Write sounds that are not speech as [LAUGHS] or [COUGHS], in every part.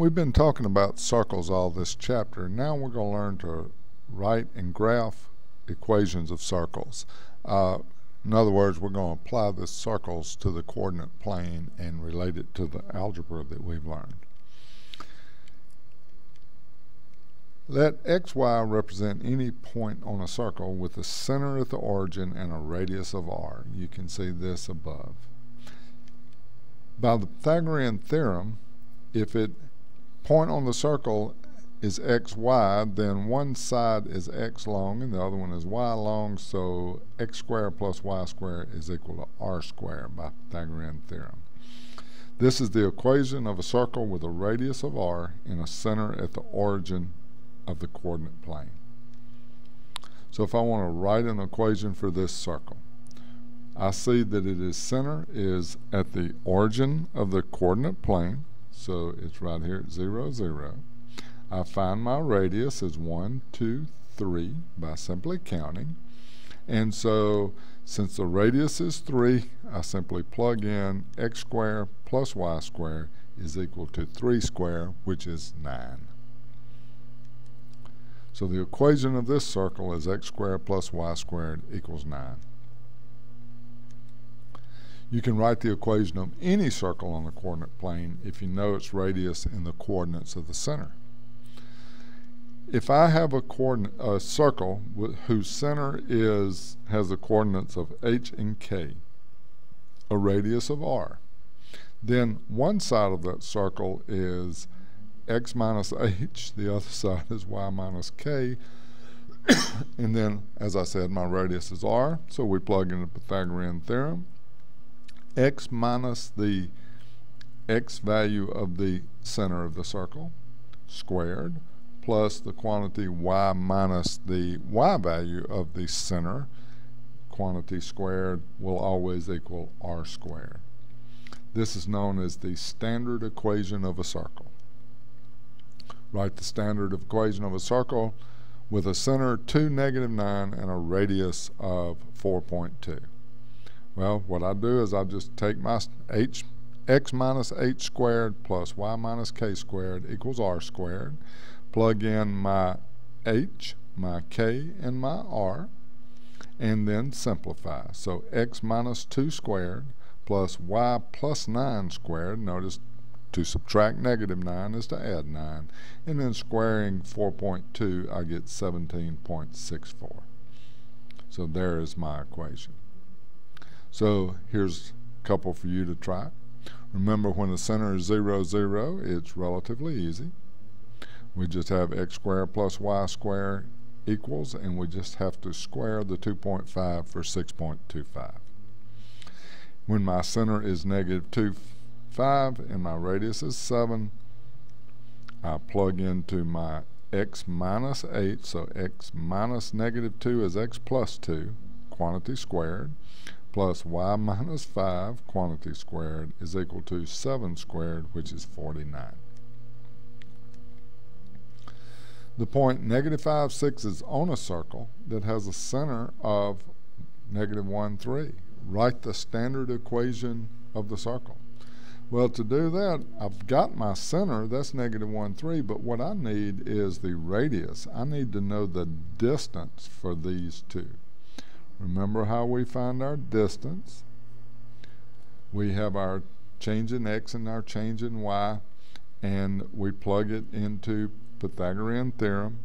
We've been talking about circles all this chapter. Now we're going to learn to write and graph equations of circles. Uh, in other words, we're going to apply the circles to the coordinate plane and relate it to the algebra that we've learned. Let xy represent any point on a circle with a center at the origin and a radius of r. You can see this above. By the Pythagorean theorem, if it point on the circle is x wide, then one side is x long and the other one is y long, so x squared plus y squared is equal to r squared by Pythagorean theorem. This is the equation of a circle with a radius of r and a center at the origin of the coordinate plane. So if I want to write an equation for this circle, I see that it is center is at the origin of the coordinate plane, so it's right here at 0, 0. I find my radius is 1, 2, 3 by simply counting. And so since the radius is 3, I simply plug in x squared plus y squared is equal to 3 squared, which is 9. So the equation of this circle is x squared plus y squared equals 9. You can write the equation of any circle on the coordinate plane if you know its radius and the coordinates of the center. If I have a a circle whose center is has the coordinates of h and k, a radius of r, then one side of that circle is x minus h, the other [LAUGHS] side is y minus k, [COUGHS] and then, as I said, my radius is r, so we plug in the Pythagorean theorem x minus the x value of the center of the circle squared plus the quantity y minus the y value of the center quantity squared will always equal r squared. This is known as the standard equation of a circle. Write the standard equation of a circle with a center 2, negative 9 and a radius of 4.2. Well, what I do is I just take my h, x minus h squared plus y minus k squared equals r squared. Plug in my h, my k, and my r, and then simplify. So x minus 2 squared plus y plus 9 squared. Notice to subtract negative 9 is to add 9. And then squaring 4.2, I get 17.64. So there is my equation. So here's a couple for you to try. Remember when the center is 0, 0, it's relatively easy. We just have x squared plus y squared equals, and we just have to square the 2.5 for 6.25. When my center is negative 2, 5 and my radius is 7, I plug into my x minus 8, so x minus negative 2 is x plus 2, quantity squared plus y minus 5 quantity squared is equal to 7 squared, which is 49. The point negative 5, 6 is on a circle that has a center of negative 1, 3. Write the standard equation of the circle. Well, to do that, I've got my center, that's negative 1, 3, but what I need is the radius. I need to know the distance for these two. Remember how we find our distance. We have our change in x and our change in y, and we plug it into Pythagorean theorem.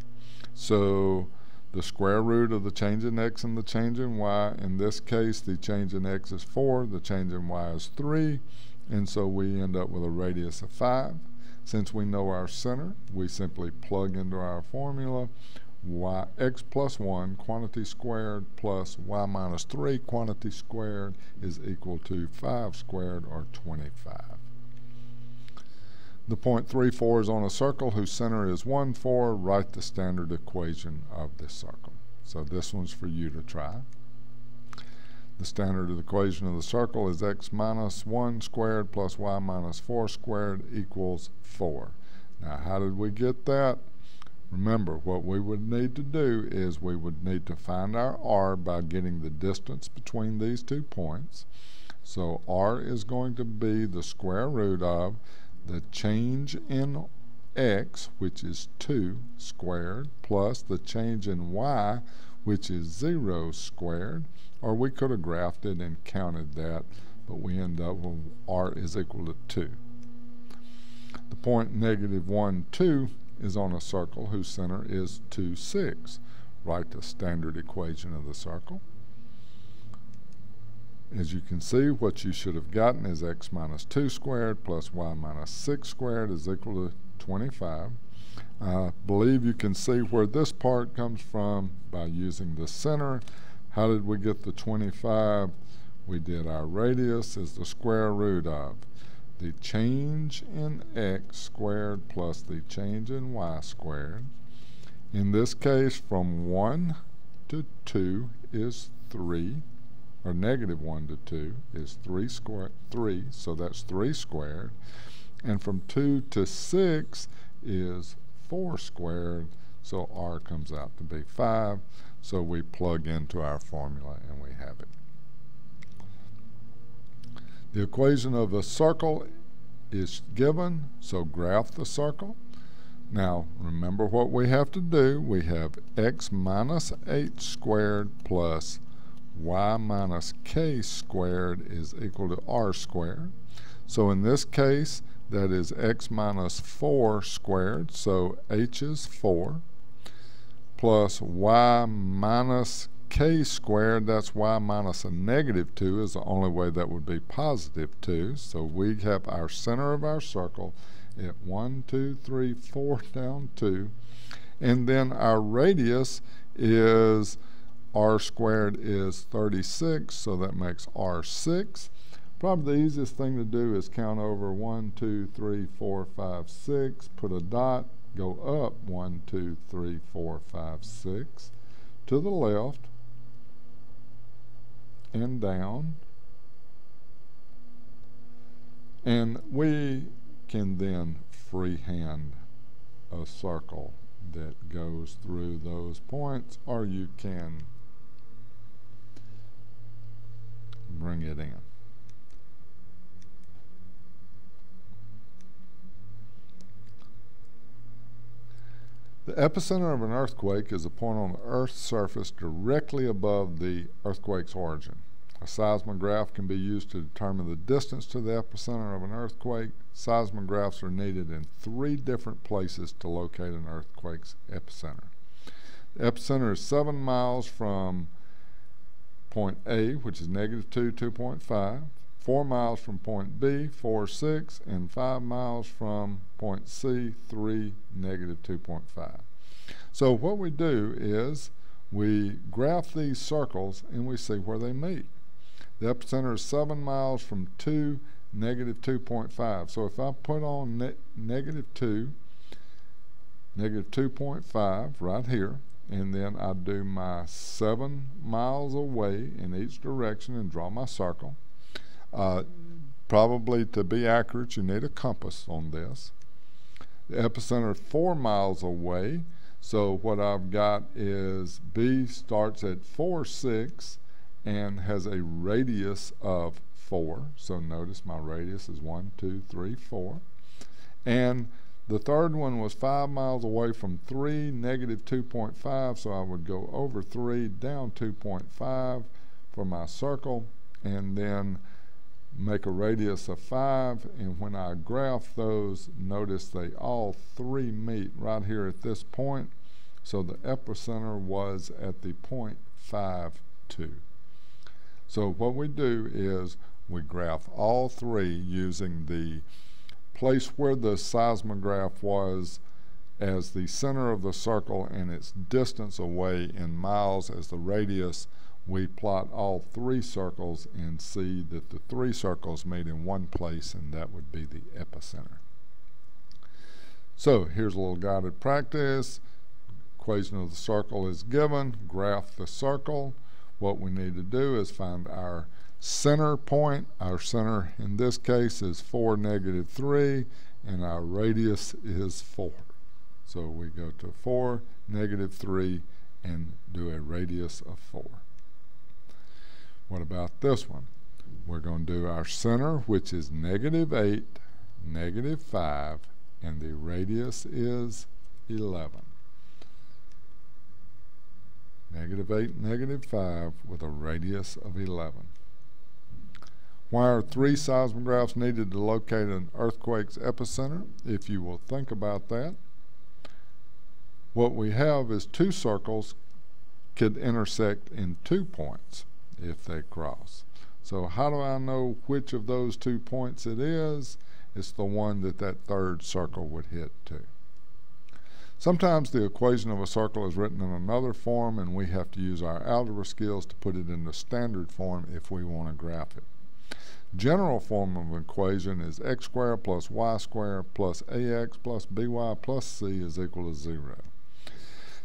So the square root of the change in x and the change in y, in this case the change in x is 4, the change in y is 3, and so we end up with a radius of 5. Since we know our center, we simply plug into our formula y x plus 1 quantity squared plus y minus 3 quantity squared is equal to 5 squared or 25. The point 3, 4 is on a circle whose center is 1, 4. Write the standard equation of this circle. So this one's for you to try. The standard equation of the circle is x minus 1 squared plus y minus 4 squared equals 4. Now how did we get that? Remember, what we would need to do is we would need to find our r by getting the distance between these two points. So r is going to be the square root of the change in x, which is 2 squared, plus the change in y, which is 0 squared, or we could have graphed it and counted that, but we end up with r is equal to 2. The point negative 1, 2 is on a circle whose center is 2, 6. Write the standard equation of the circle. As you can see, what you should have gotten is x minus 2 squared plus y minus 6 squared is equal to 25. I believe you can see where this part comes from by using the center. How did we get the 25? We did our radius is the square root of the change in x squared plus the change in y squared. In this case, from 1 to 2 is 3 or negative 1 to 2 is 3 squared 3 so that's 3 squared. And from 2 to 6 is 4 squared so r comes out to be 5 so we plug into our formula and we have it the equation of a circle is given so graph the circle now remember what we have to do we have x minus 8 squared plus y minus k squared is equal to r squared. So in this case, that is x minus 4 squared, so h is 4, plus y minus k squared, that's y minus a negative 2 is the only way that would be positive 2. So we have our center of our circle at 1, 2, 3, 4 [LAUGHS] down 2. And then our radius is r squared is 36, so that makes r6. Probably the easiest thing to do is count over 1, 2, 3, 4, 5, 6, put a dot, go up 1, 2, 3, 4, 5, 6, to the left, and down. And we can then freehand a circle that goes through those points, or you can bring it in. The epicenter of an earthquake is a point on the Earth's surface directly above the earthquake's origin. A seismograph can be used to determine the distance to the epicenter of an earthquake. Seismographs are needed in three different places to locate an earthquake's epicenter. The epicenter is seven miles from point A, which is negative 2, 2.5, 4 miles from point B, 4, 6, and 5 miles from point C, 3, negative 2.5. So what we do is we graph these circles and we see where they meet. The epicenter is 7 miles from 2, negative 2.5. So if I put on ne negative 2, negative 2.5 right here, and then I do my seven miles away in each direction and draw my circle. Uh, probably to be accurate, you need a compass on this. The epicenter is four miles away, so what I've got is B starts at 4, 6 and has a radius of 4. So notice my radius is 1, 2, 3, 4. And the third one was 5 miles away from 3, negative 2.5, so I would go over 3, down 2.5 for my circle, and then make a radius of 5, and when I graph those, notice they all three meet right here at this point, so the epicenter was at the point 5, 2. So what we do is we graph all three using the place where the seismograph was as the center of the circle and its distance away in miles as the radius, we plot all three circles and see that the three circles meet in one place and that would be the epicenter. So here's a little guided practice. Equation of the circle is given. Graph the circle. What we need to do is find our center point. Our center in this case is 4, negative 3, and our radius is 4. So we go to 4, negative 3, and do a radius of 4. What about this one? We're going to do our center, which is negative 8, negative 5, and the radius is 11. Negative 8, negative 5 with a radius of 11. Why are three seismographs needed to locate an earthquake's epicenter? If you will think about that, what we have is two circles could intersect in two points if they cross. So how do I know which of those two points it is? It's the one that that third circle would hit to. Sometimes the equation of a circle is written in another form and we have to use our algebra skills to put it into standard form if we want to graph it. General form of equation is x squared plus y squared plus ax plus by plus c is equal to 0.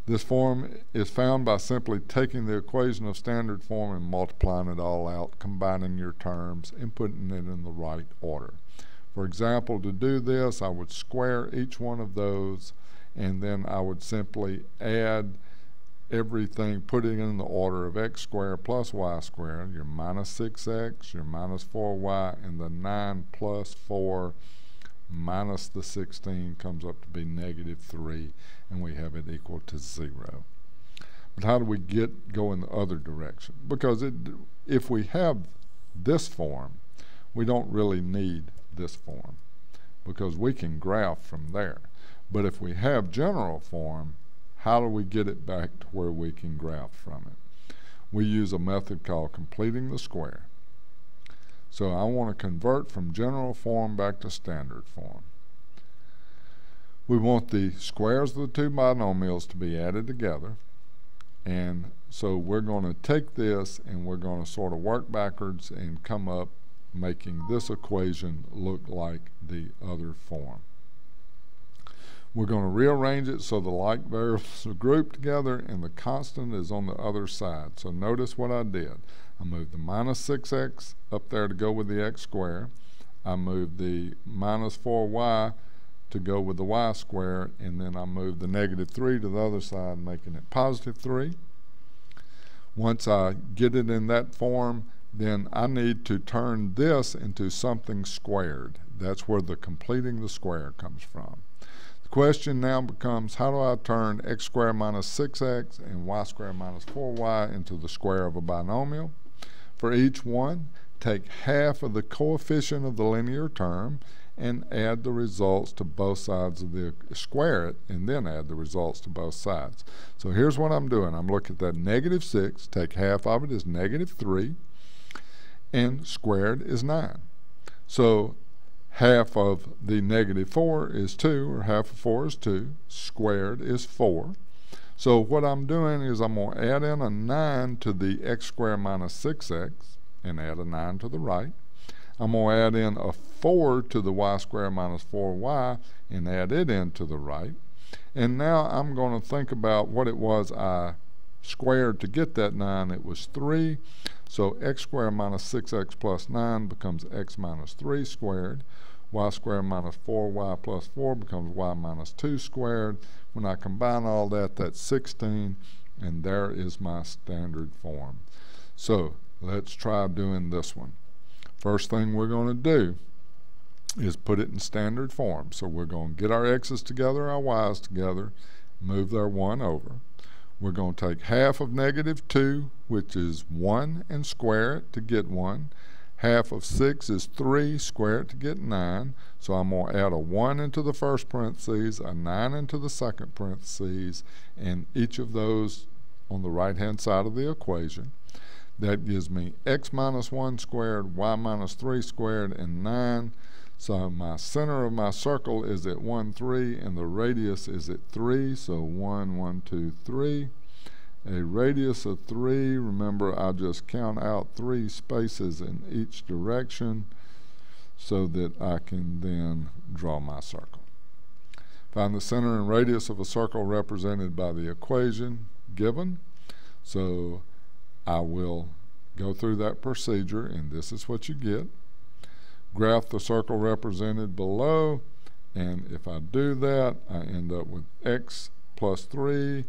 This form is found by simply taking the equation of standard form and multiplying it all out, combining your terms, and putting it in the right order. For example, to do this, I would square each one of those, and then I would simply add everything, putting in the order of x squared plus y squared, your minus 6x, your minus 4y, and the 9 plus 4 minus the 16 comes up to be negative 3 and we have it equal to 0. But how do we get go in the other direction? Because it, if we have this form, we don't really need this form because we can graph from there. But if we have general form, how do we get it back to where we can graph from it? We use a method called completing the square. So I want to convert from general form back to standard form. We want the squares of the two binomials to be added together. And so we're going to take this and we're going to sort of work backwards and come up making this equation look like the other form. We're going to rearrange it so the like variables are grouped together and the constant is on the other side. So notice what I did. I moved the minus 6x up there to go with the x squared. I moved the minus 4y to go with the y squared, and then I moved the negative 3 to the other side, making it positive 3. Once I get it in that form, then I need to turn this into something squared. That's where the completing the square comes from. The question now becomes, how do I turn x squared minus 6x and y squared minus 4y into the square of a binomial? For each one, take half of the coefficient of the linear term and add the results to both sides of the, square it, and then add the results to both sides. So here's what I'm doing. I'm looking at that negative 6, take half of it is negative 3, and squared is 9. So half of the negative 4 is 2, or half of 4 is 2, squared is 4. So what I'm doing is I'm going to add in a 9 to the x squared minus 6x and add a 9 to the right. I'm going to add in a 4 to the y squared minus 4y and add it in to the right. And now I'm going to think about what it was I squared to get that 9. It was 3. So x squared minus 6x plus 9 becomes x minus 3 squared. y squared minus 4y plus 4 becomes y minus 2 squared. When I combine all that, that's 16, and there is my standard form. So let's try doing this one. First thing we're going to do is put it in standard form. So we're going to get our x's together, our y's together, move their 1 over. We're going to take half of negative 2, which is 1, and square it to get 1. Half of 6 is 3, square it to get 9. So I'm going to add a 1 into the first parentheses, a 9 into the second parentheses, and each of those on the right-hand side of the equation. That gives me x minus 1 squared, y minus 3 squared, and 9. So my center of my circle is at 1, 3, and the radius is at 3. So 1, 1, 2, 3 a radius of 3. Remember, I just count out three spaces in each direction so that I can then draw my circle. Find the center and radius of a circle represented by the equation given. So I will go through that procedure, and this is what you get. Graph the circle represented below, and if I do that, I end up with x plus 3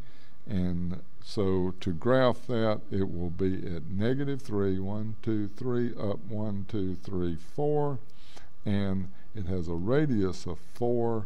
and so to graph that, it will be at negative 3, 1, 2, 3, up 1, 2, 3, 4, and it has a radius of 4